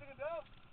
took a dump.